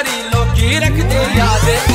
सारी लोकी रख दे यादें।